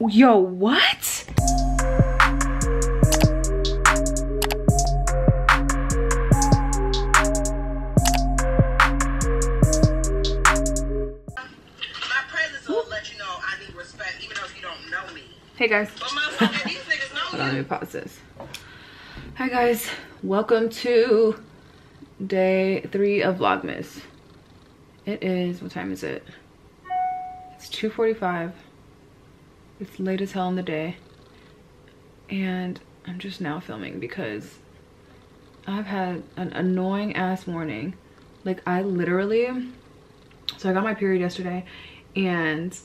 Yo, what? My presence will let you know I need respect, even though you don't know. Hey guys. Hold on, let me pause this. Hi guys, welcome to day three of Vlogmas. It is, what time is it? It's 2.45. It's late as hell in the day. And I'm just now filming because I've had an annoying ass morning. Like I literally, so I got my period yesterday and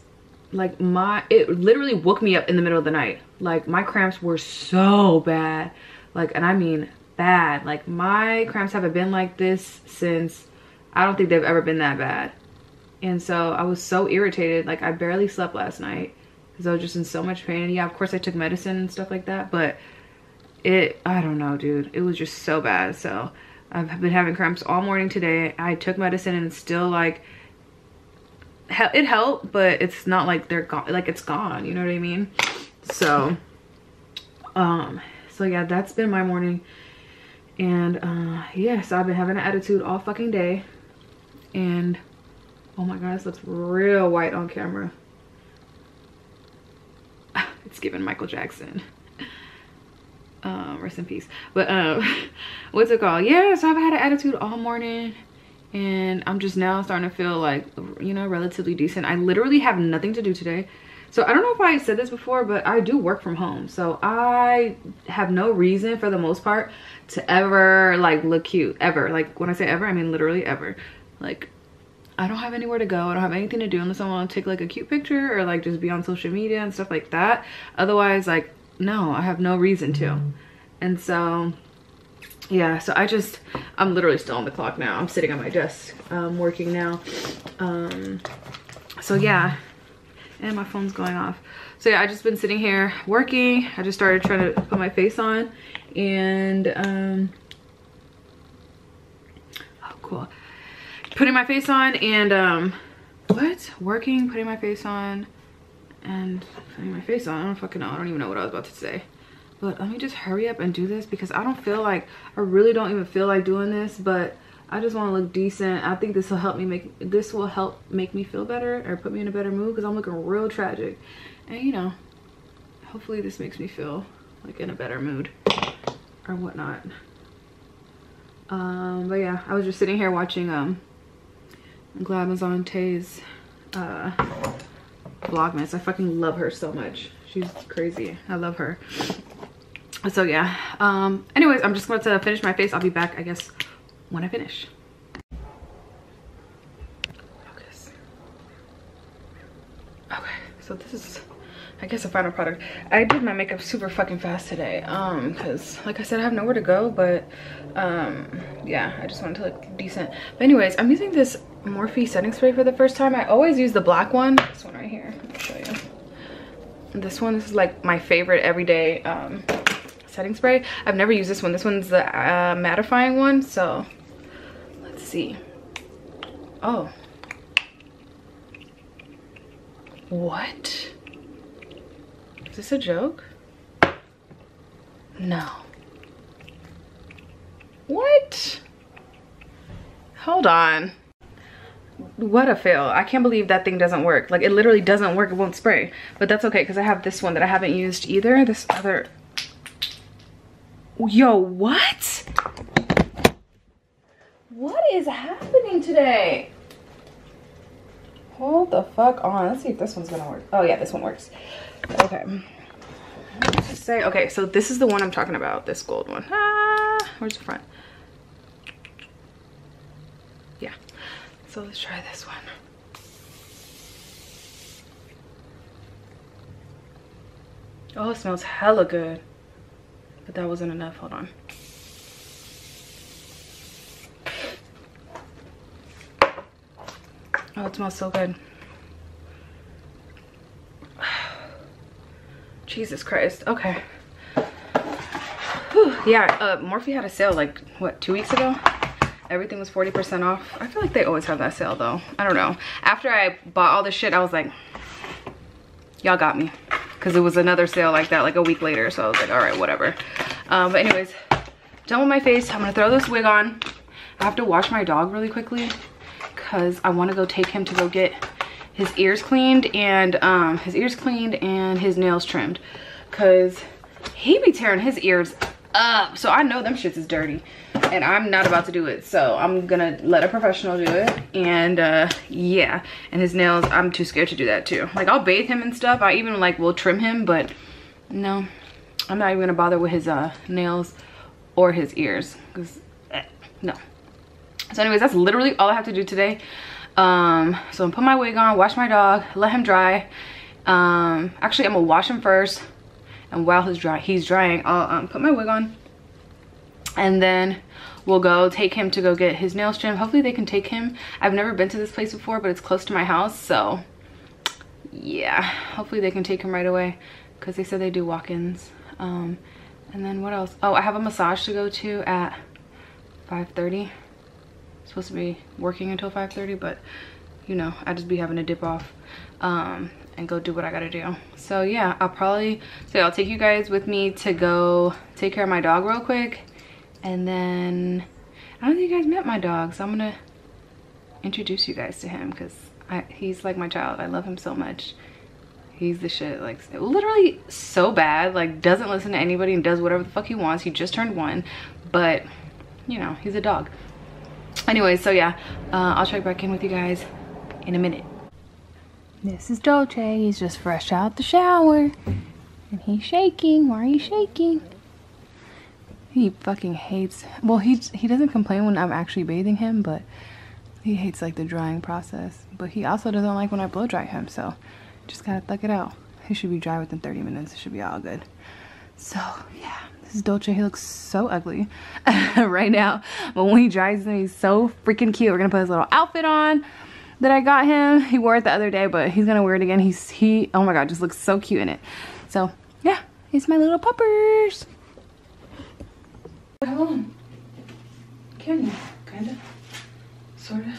like my it literally woke me up in the middle of the night. Like my cramps were so bad. Like and i mean bad. Like my cramps haven't been like this since i don't think they've ever been that bad. And so i was so irritated. Like i barely slept last night because i was just in so much pain and yeah of course i took medicine and stuff like that but it i don't know dude it was just so bad so i've been having cramps all morning today i took medicine and still like it helped, but it's not like they're gone. Like it's gone. You know what I mean? So, um, so yeah, that's been my morning, and uh, yeah, so I've been having an attitude all fucking day, and oh my god, this looks real white on camera. It's giving Michael Jackson. Um, rest in peace. But um, what's it called? Yeah, so I've had an attitude all morning and I'm just now starting to feel like, you know, relatively decent. I literally have nothing to do today. So I don't know if I said this before, but I do work from home. So I have no reason for the most part to ever like look cute ever. Like when I say ever, I mean literally ever. Like I don't have anywhere to go. I don't have anything to do unless I want to take like a cute picture or like just be on social media and stuff like that. Otherwise, like no, I have no reason to. And so yeah, so I just I'm literally still on the clock now. I'm sitting on my desk um working now. Um so yeah. And my phone's going off. So yeah, I just been sitting here working. I just started trying to put my face on and um oh cool putting my face on and um what? Working putting my face on and putting my face on. I don't fucking know. I don't even know what i was about to say. But let me just hurry up and do this because i don't feel like i really don't even feel like doing this but i just want to look decent. I think this will help me make this will help make me feel better or put me in a better mood because i'm looking real tragic. And you know hopefully this makes me feel like in a better mood or whatnot. Um but yeah i was just sitting here watching um Glamazon Tay's uh, Vlogmas. I fucking love her so much. She's crazy. I love her. So yeah. Um, anyways, I'm just going to finish my face. I'll be back, I guess, when I finish. Focus. Okay, so this is, I guess, a final product. I did my makeup super fucking fast today. Um, cause like I said, I have nowhere to go, but um, yeah, I just wanted to look decent. But anyways, I'm using this Morphe setting spray for the first time. I always use the black one. This one right here. Show you. This one, this is like my favorite everyday um, setting spray. I've never used this one. This one's the uh, mattifying one. So let's see. Oh. What? Is this a joke? No. What? Hold on. What a fail. I can't believe that thing doesn't work. Like it literally doesn't work. It won't spray. But that's okay because I have this one that I haven't used either. This other. Yo? What is happening today? Hold the fuck on. Let's see if this one's gonna work. Oh yeah, this one works. Okay. Say, okay, so this is the one I'm talking about, this gold one. Ah, where's the front? Yeah. So let's try this one. Oh, it smells hella good. But that wasn't enough. Hold on. Oh, it smells so good. Jesus Christ. Okay. Whew. Yeah, uh, Morphe had a sale like, what, two weeks ago? Everything was 40% off. I feel like they always have that sale though. I don't know. After I bought all this shit, I was like, y'all got me. because it was another sale like that like a week later. So I was like, all right, whatever. Um, but anyways, done with my face. I'm gonna throw this wig on. I have to wash my dog really quickly because I want to go take him to go get his ears cleaned and um, his ears cleaned and his nails trimmed because he be tearing his ears up. So I know them shits is dirty and I'm not about to do it. So I'm gonna let a professional do it. And uh, yeah, and his nails, I'm too scared to do that too. Like I'll bathe him and stuff. I even like will trim him, but no, I'm not even gonna bother with his uh, nails or his ears because eh, no. So anyways, that's literally all I have to do today. Um, so I'm put my wig on, wash my dog, let him dry. Um, actually, I'm gonna wash him first. And while he's dry, he's drying, I'll um, put my wig on. And then we'll go take him to go get his nails trimmed. Hopefully they can take him. I've never been to this place before, but it's close to my house. So yeah, hopefully they can take him right away because they said they do walk-ins. Um, and then what else? Oh, I have a massage to go to at 5.30. Supposed to be working until 5.30, but you know, I just be having to dip off um, and go do what I gotta do. So yeah, I'll probably, so I'll take you guys with me to go take care of my dog real quick. And then, I don't think you guys met my dog, so I'm gonna introduce you guys to him because he's like my child. I love him so much. He's the shit, like literally so bad, like doesn't listen to anybody and does whatever the fuck he wants. He just turned one, but you know, he's a dog. Anyway, so yeah, uh, I'll check back in with you guys in a minute. This is Dolce. He's just fresh out the shower. And he's shaking. Why are you shaking? He fucking hates... Well, he, he doesn't complain when I'm actually bathing him, but he hates, like, the drying process. But he also doesn't like when I blow dry him, so just gotta thug it out. He should be dry within 30 minutes. It should be all good. So, yeah. This is Dolce. He looks so ugly right now. But when he dries he's so freaking cute. We're gonna put his little outfit on that I got him. He wore it the other day, but he's gonna wear it again. He's, he, oh my God, just looks so cute in it. So yeah, he's my little puppers. Hold on. Can you? Kinda. Sorta.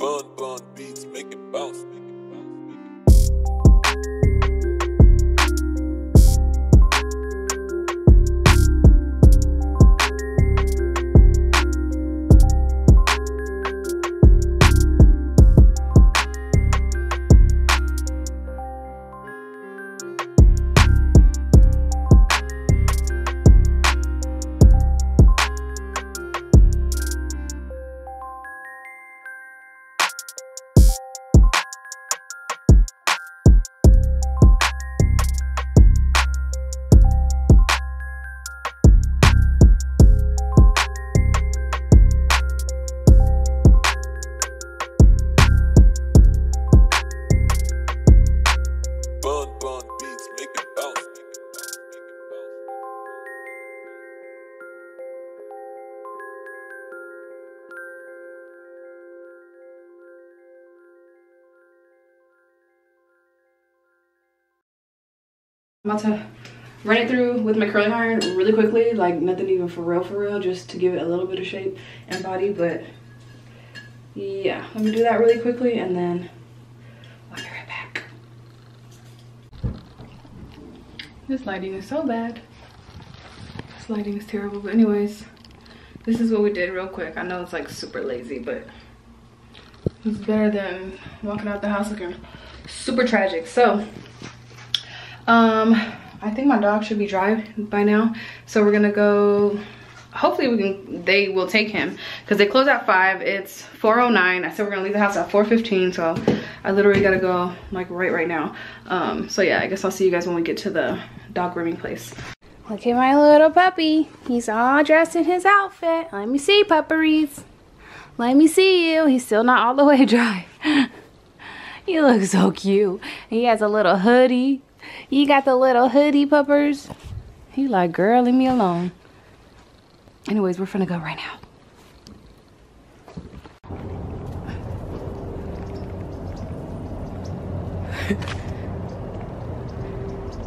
Bun Bun beats make it bounce. I'm about to run it through with my curling iron really quickly, like nothing even for real for real, just to give it a little bit of shape and body, but yeah, let me do that really quickly and then I'll be right back. This lighting is so bad. This lighting is terrible, but anyways, this is what we did real quick. I know it's like super lazy, but it's better than walking out the house looking super tragic. So, um, I think my dog should be dry by now. So we're gonna go, hopefully we can, they will take him because they close at five. It's 4.09. I said we're gonna leave the house at 4.15. So I literally gotta go like right, right now. Um, so yeah, I guess I'll see you guys when we get to the dog grooming place. Look at my little puppy. He's all dressed in his outfit. Let me see, pupperies. Let me see you. He's still not all the way dry. you look so cute. He has a little hoodie. You got the little hoodie puppers. He like, girl, leave me alone. Anyways, we're finna go right now.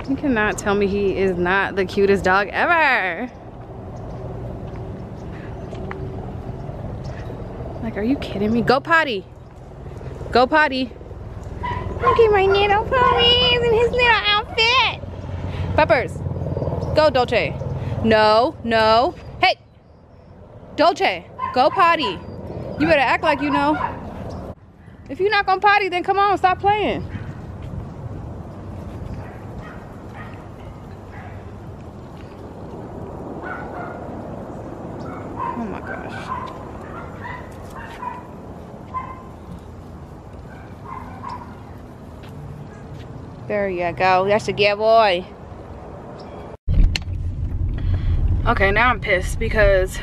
You cannot tell me he is not the cutest dog ever. Like, are you kidding me? Go potty. Go potty. Look at my little puppies in his little outfit. Peppers, go Dolce. No, no. Hey, Dolce, go potty. You better act like you know. If you're not gonna potty, then come on, stop playing. Oh my gosh. There you go. That's a good boy. Okay, now I'm pissed because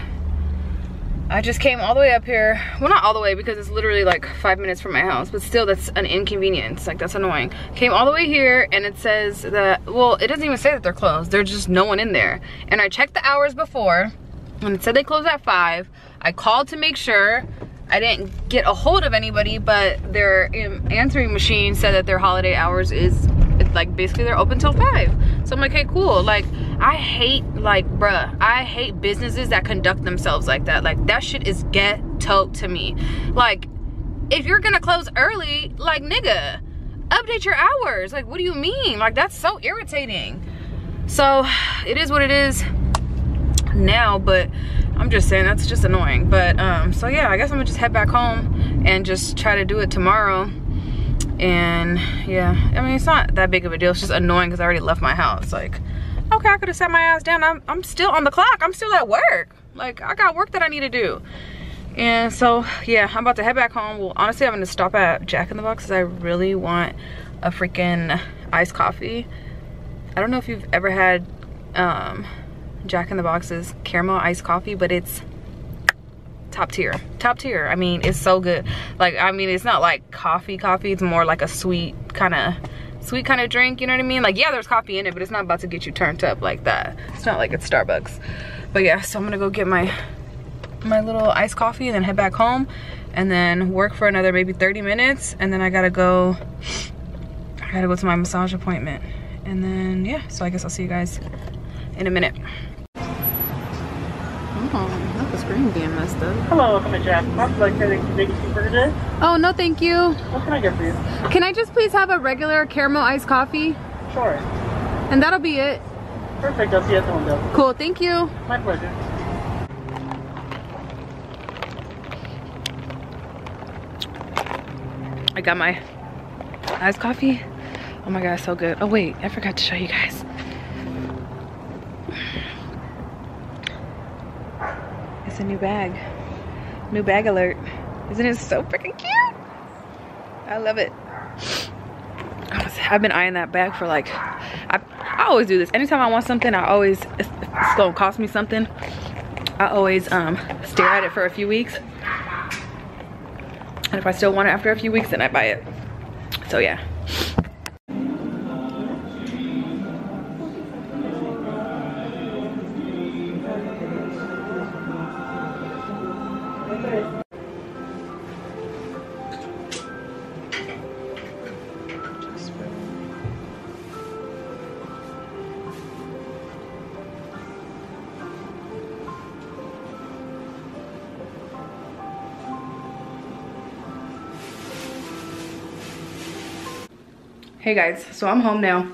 I just came all the way up here. Well, not all the way because it's literally like five minutes from my house, but still that's an inconvenience. Like that's annoying. Came all the way here and it says that, well, it doesn't even say that they're closed. There's just no one in there. And I checked the hours before and it said they close at five. I called to make sure. I didn't get a hold of anybody, but their um, answering machine said that their holiday hours is it's like basically they're open till five. So I'm like, hey, cool. Like I hate like, bruh, I hate businesses that conduct themselves like that. Like that shit is ghetto to me. Like if you're gonna close early, like nigga, update your hours. Like what do you mean? Like that's so irritating. So it is what it is now, but I'm just saying that's just annoying. But um, so yeah, I guess I'm gonna just head back home and just try to do it tomorrow. And yeah, I mean, it's not that big of a deal. It's just annoying because I already left my house. Like, okay, I could have sat my ass down. I'm, I'm still on the clock. I'm still at work. Like, I got work that I need to do. And so, yeah, I'm about to head back home. Well, honestly, I'm gonna stop at Jack in the Box because I really want a freaking iced coffee. I don't know if you've ever had um, Jack in the Box's caramel iced coffee, but it's top tier. Top tier. I mean, it's so good. Like, I mean, it's not like coffee coffee. It's more like a sweet kind of sweet kind of drink, you know what I mean? Like, yeah, there's coffee in it, but it's not about to get you turned up like that. It's not like it's Starbucks. But yeah, so I'm gonna go get my my little iced coffee and then head back home and then work for another maybe 30 minutes and then I gotta go I gotta go to my massage appointment and then yeah so I guess I'll see you guys in a minute not the screen being messed up. Hello, welcome to Jack Box. Like to make you for today? Oh, no thank you. What can I get for you? Can I just please have a regular caramel iced coffee? Sure. And that'll be it. Perfect. I'll see you at the window. Cool, thank you. My pleasure. I got my iced coffee. Oh my god, so good. Oh wait, I forgot to show you guys. A new bag. New bag alert. Isn't it so freaking cute? I love it. I've been eyeing that bag for like, I, I always do this. Anytime I want something, I always, it's, it's gonna cost me something. I always um, stare at it for a few weeks. And if I still want it after a few weeks, then I buy it. So yeah. Hey guys, so I'm home now.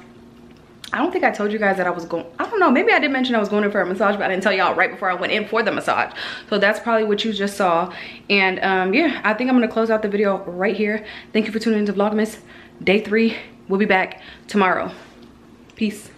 I don't think I told you guys that I was going, I don't know, maybe I did mention I was going in for a massage, but I didn't tell y'all right before I went in for the massage. So that's probably what you just saw. And um, yeah, I think I'm gonna close out the video right here. Thank you for tuning into Vlogmas day three. We'll be back tomorrow. Peace.